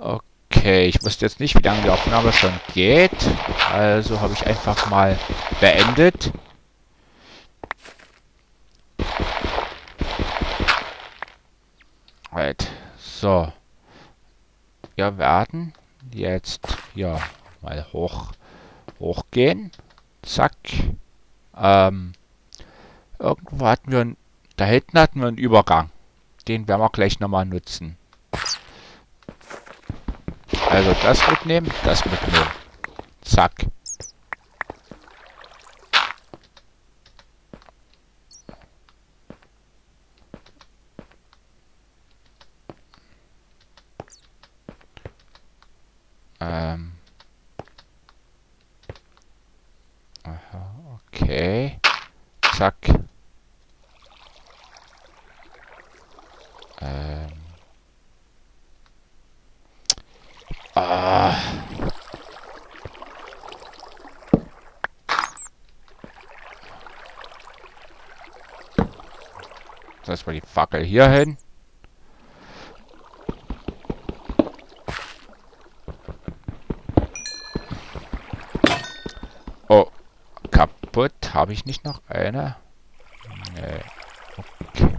Okay, ich wusste jetzt nicht, wie lange die Aufnahme schon geht. Also habe ich einfach mal beendet. Right. So. Wir werden jetzt hier mal hoch hochgehen. Zack. Ähm, irgendwo hatten wir, da hinten hatten wir einen Übergang. Den werden wir gleich nochmal nutzen. Also das mitnehmen, das mitnehmen. Zack. Ähm. Aha, okay. Zack. Ähm. Ah. War die Fackel hier hin. Oh, kaputt. Habe ich nicht noch eine? Nee. Okay.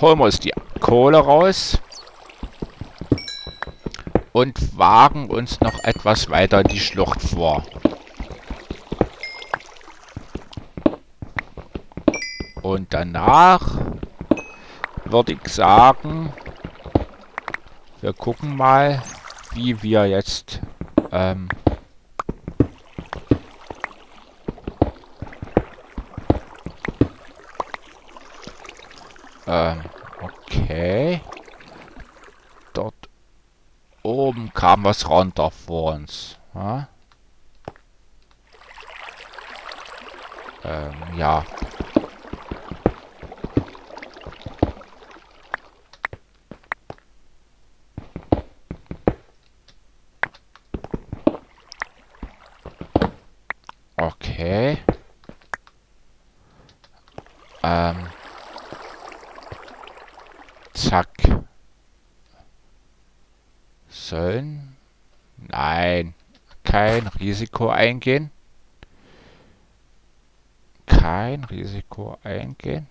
Holen wir uns die Kohle raus. Und wagen uns noch etwas weiter die Schlucht vor. Und danach würde ich sagen, wir gucken mal, wie wir jetzt ähm, ähm, okay. Dort oben kam was runter vor uns. Ja? Ähm, ja. Okay. Ähm. Zack. Sollen? Nein. Kein Risiko eingehen. Kein Risiko eingehen.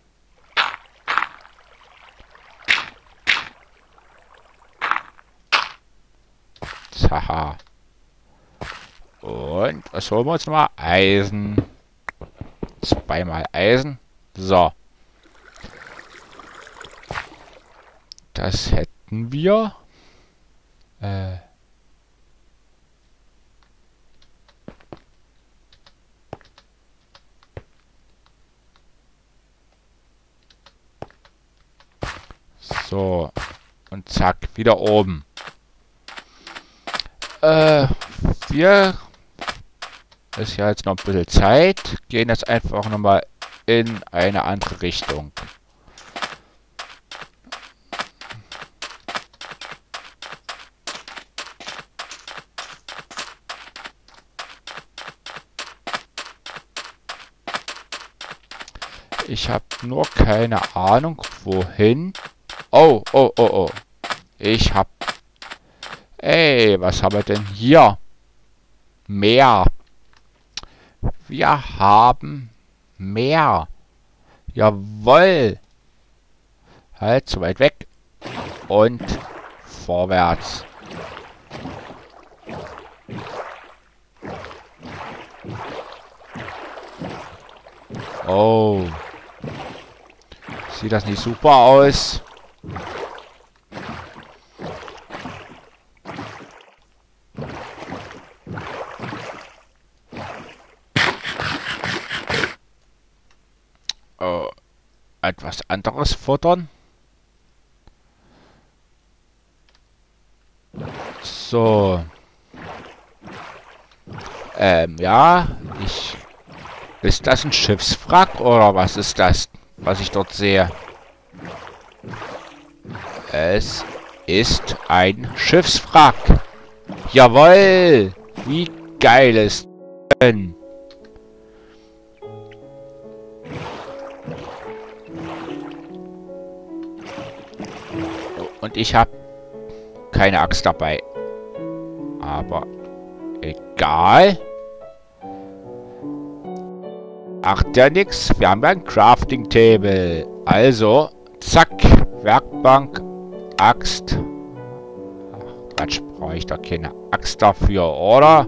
Zaha. Und was holen wir uns mal? Eisen. Zweimal Eisen. So. Das hätten wir. Äh. So. Und zack, wieder oben. Äh, wir ist ja jetzt noch ein bisschen Zeit. Gehen jetzt einfach nochmal in eine andere Richtung. Ich habe nur keine Ahnung, wohin. Oh, oh, oh, oh. Ich habe... Ey, was haben wir denn hier? Meer. Wir haben Meer. Jawoll. Halt, zu weit weg. Und vorwärts. Oh. Sieht das nicht super aus? Oh, etwas anderes futtern. So. Ähm, ja, ich... Ist das ein Schiffswrack oder was ist das, was ich dort sehe? Es ist ein Schiffswrack. Jawoll! Wie geil ist denn? Und ich habe keine Axt dabei. Aber egal. Acht ja nix. Wir haben ein Crafting Table. Also, zack. Werkbank, Axt. Ach, Quatsch, brauche ich da keine Axt dafür, oder?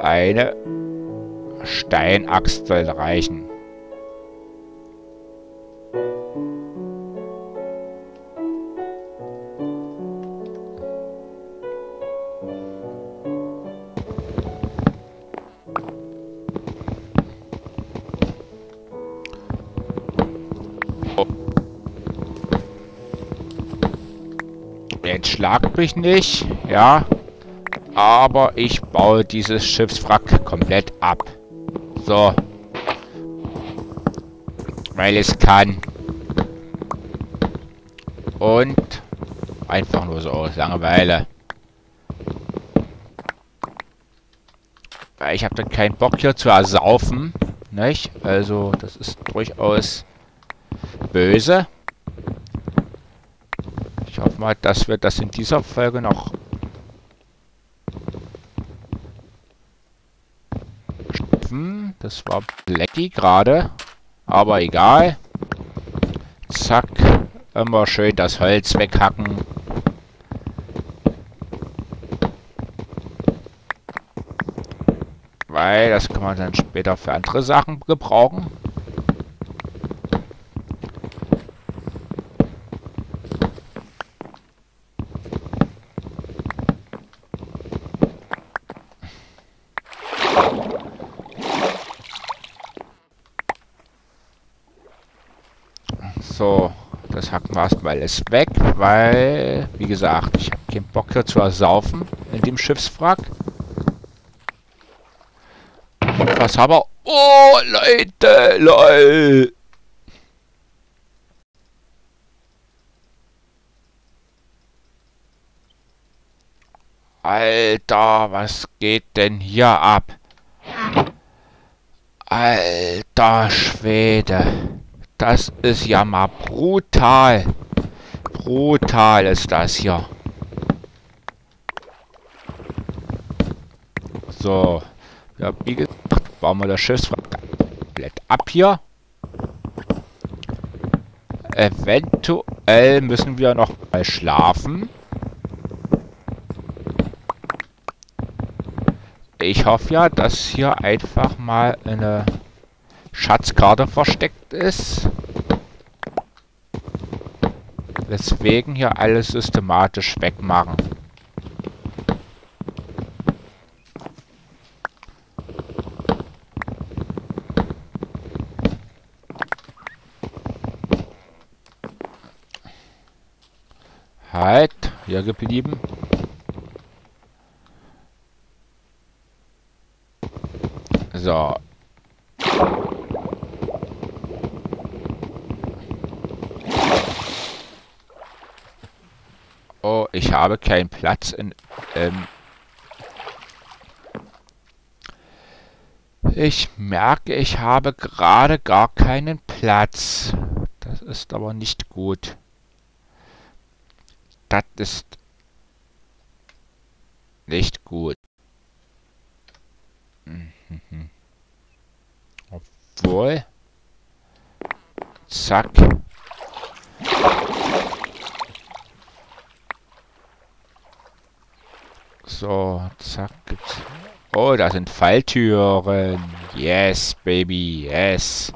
Eine Steinaxt soll reichen. Schlagt mich nicht, ja. Aber ich baue dieses Schiffswrack komplett ab. So. Weil es kann. Und einfach nur so aus Langeweile. Weil ich habe dann keinen Bock hier zu ersaufen. Nicht? Also, das ist durchaus böse. Ich hoffe mal, dass wir das in dieser Folge noch schaffen. Das war Blacky gerade. Aber egal. Zack. Immer schön das Holz weghacken. Weil das kann man dann später für andere Sachen gebrauchen. So, das erstmal alles weg, weil, wie gesagt, ich habe keinen Bock hier zu ersaufen in dem Schiffswrack. Was haben wir? Oh, Leute, lol. Alter, was geht denn hier ab? Alter Schwede. Das ist ja mal brutal. Brutal ist das hier. So. Ja, wie gesagt, bauen wir das Schiffswrack komplett ab hier. Eventuell müssen wir noch mal schlafen. Ich hoffe ja, dass hier einfach mal eine Schatzkarte versteckt ist. Deswegen hier alles systematisch wegmachen. Halt, hier geblieben. So, Oh, ich habe keinen Platz in... Ähm ich merke, ich habe gerade gar keinen Platz. Das ist aber nicht gut. Das ist nicht gut. Mhm. Obwohl... Zack. So, zack, gibt's. Oh, da sind Falltüren. Yes, baby, yes.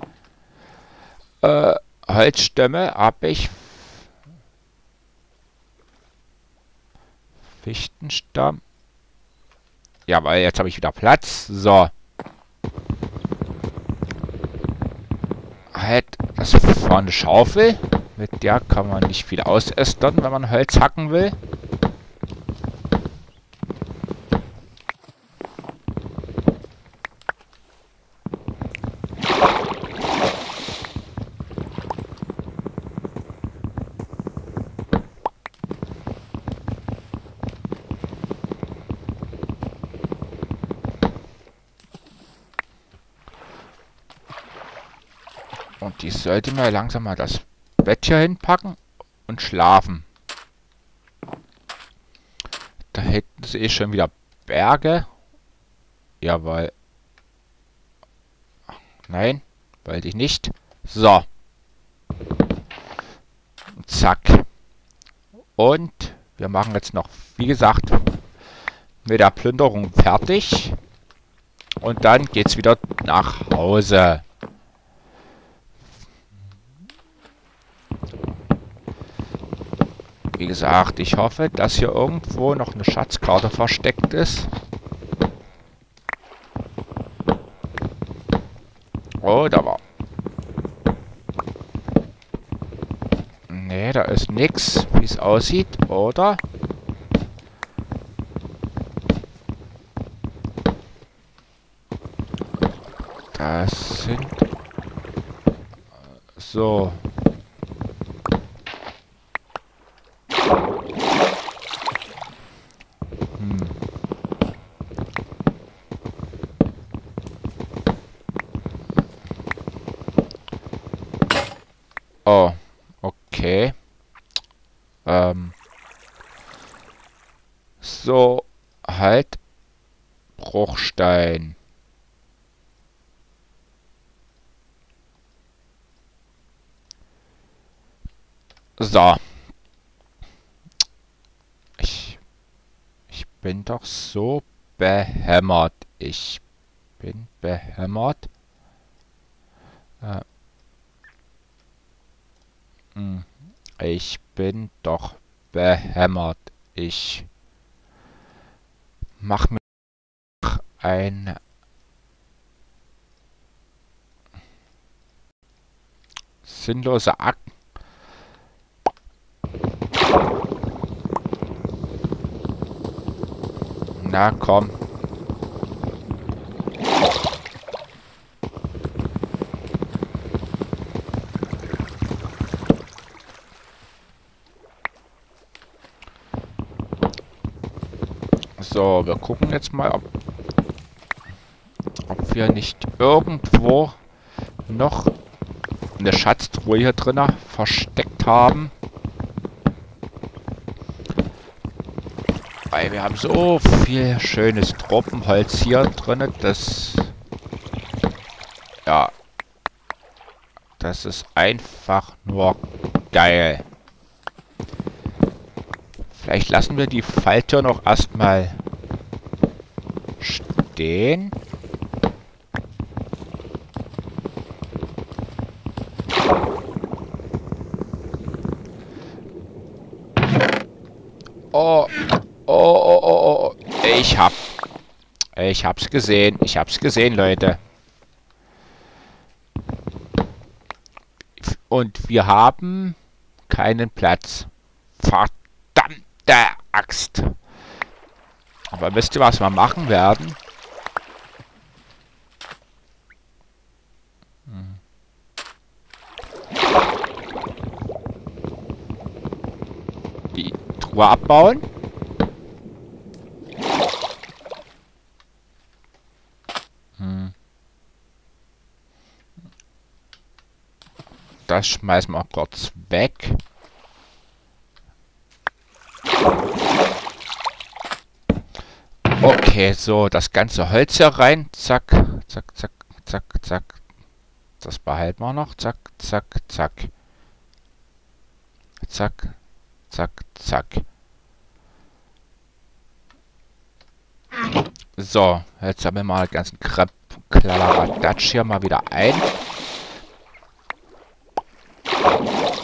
Äh, Holzstämme habe ich. Fichtenstamm. Ja, weil jetzt habe ich wieder Platz. So. Halt, das war eine Schaufel. Mit der kann man nicht viel ausästern, wenn man Holz hacken will. Die sollte mir langsam mal das Bett hier hinpacken. und schlafen. Da hinten sehe ich schon wieder Berge. Jawohl. Nein, wollte ich nicht. So. Zack. Und wir machen jetzt noch, wie gesagt, mit der Plünderung fertig. Und dann geht's wieder nach Hause. Wie gesagt, ich hoffe, dass hier irgendwo noch eine Schatzkarte versteckt ist. Oh, da war... Nee, da ist nix, wie es aussieht, oder? Das sind... So. Oh, okay. Ähm. So, halt. Bruchstein. So. Ich, ich bin doch so behämmert. Ich bin behämmert. Äh. Hm. Ich bin doch behämmert. Ich mach mir ein sinnlose Akt. Na komm. So, wir gucken jetzt mal, ob, ob wir nicht irgendwo noch eine Schatztruhe hier drinnen versteckt haben. Weil wir haben so viel schönes Tropenholz hier drin, das ja, das ist einfach nur geil. Vielleicht lassen wir die Falltür noch erstmal stehen. Oh, oh, oh, oh, oh, ich hab, ich hab's gesehen, ich hab's gesehen, Leute. Und wir haben keinen Platz. Verdammte Axt. Aber wisst ihr, was wir machen werden? Hm. Truhe abbauen. Hm. Das schmeißen wir kurz weg. Okay, so, das ganze Holz hier rein. Zack, zack, zack, zack, zack. Das behalten wir noch. Zack, zack, zack. Zack, zack, zack. So, jetzt haben wir mal den ganzen Krab Kladderadatsch hier mal wieder ein.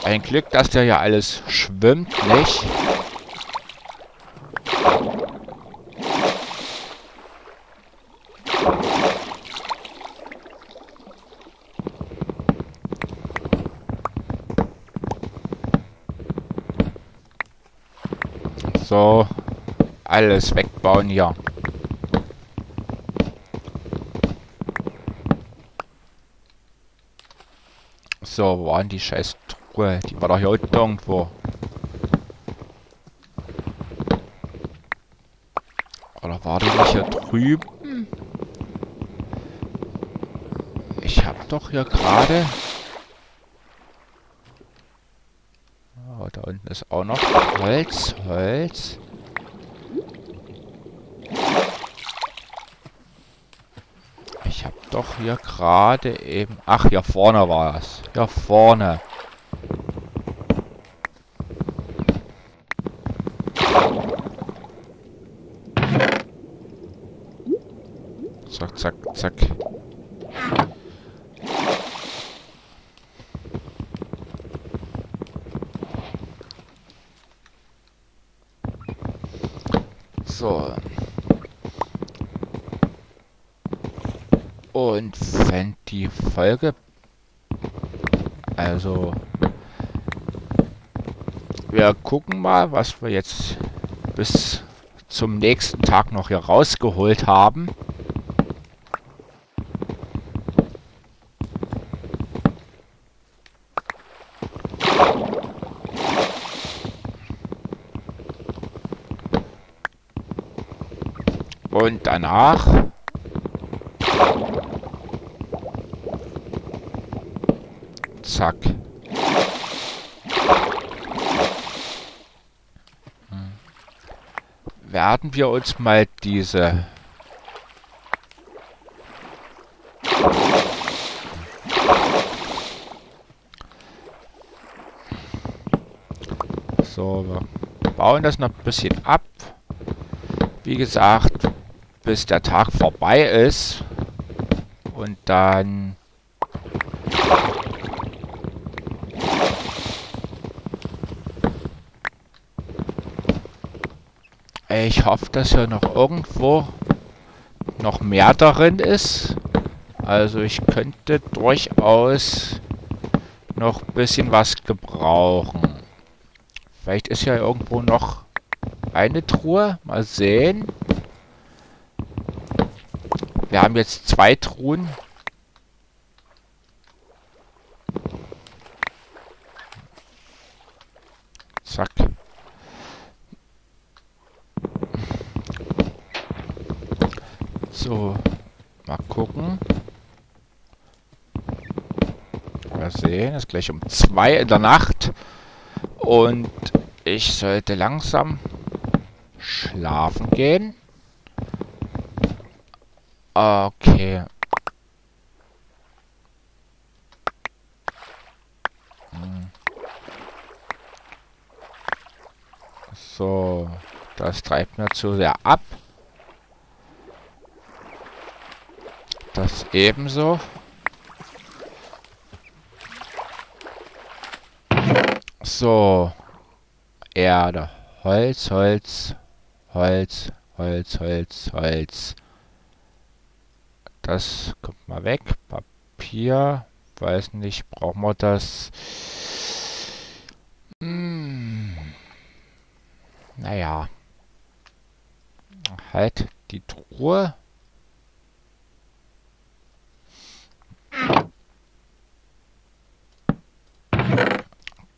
Ein Glück, dass der ja alles schwimmt, nicht? So, alles wegbauen hier. So, wo waren die scheiß Truhe? Die war doch hier unten irgendwo. Oder war die nicht hier drüben? Ich hab doch hier gerade... Oh, da unten ist auch noch Holz, Holz. Ich habe doch hier gerade eben... Ach, hier vorne war es. Hier vorne. Zack, zack, zack. So. Und wenn die Folge... Also... Wir gucken mal, was wir jetzt bis zum nächsten Tag noch hier rausgeholt haben. Und danach... Zack. Hm. Werden wir uns mal diese... So, wir bauen das noch ein bisschen ab. Wie gesagt, bis der Tag vorbei ist. Und dann... Ich hoffe, dass hier noch irgendwo noch mehr darin ist. Also ich könnte durchaus noch ein bisschen was gebrauchen. Vielleicht ist ja irgendwo noch eine Truhe. Mal sehen. Wir haben jetzt zwei Truhen. Zack. So, mal gucken. Es ist gleich um zwei in der Nacht. Und ich sollte langsam schlafen gehen. Okay. So, das treibt mir zu sehr ab. Das ebenso. So. Erde. Holz, Holz, Holz, Holz, Holz, Holz. Das kommt mal weg. Papier. Weiß nicht, brauchen wir das? Hm. Naja. Halt die Truhe.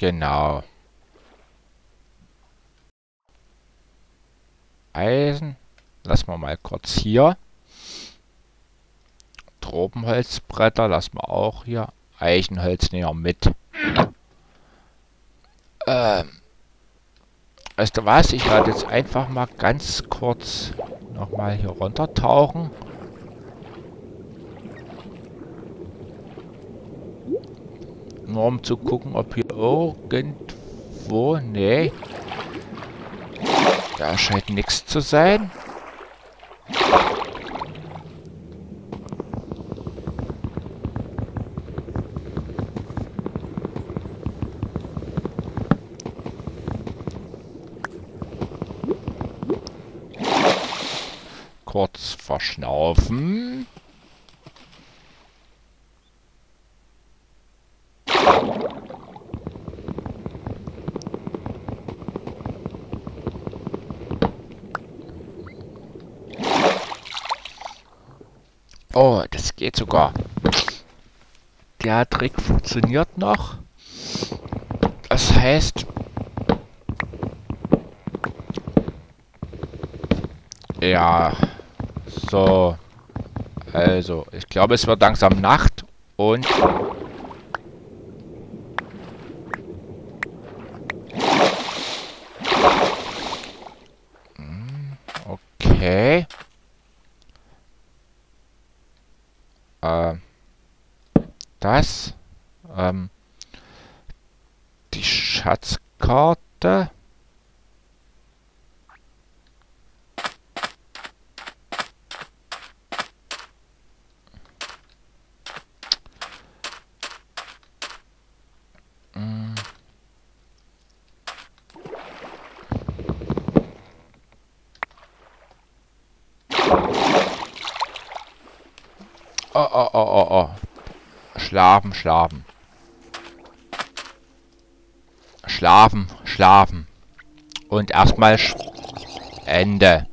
Genau. Eisen. Lassen wir mal kurz hier. Tropenholzbretter lassen wir auch hier. Eichenholz wir mit. Ähm, weißt du was? Ich werde jetzt einfach mal ganz kurz nochmal hier runter tauchen. Nur um zu gucken, ob hier irgendwo... Nee. Da scheint nichts zu sein. kurz verschnaufen. Oh, das geht sogar. Der Trick funktioniert noch. Das heißt, ja, so. Also, ich glaube, es wird langsam Nacht und... das. Ähm, die Schatzkarte. Oh, oh, oh, oh, oh. Schlafen, schlafen. Schlafen, schlafen. Und erstmal Ende.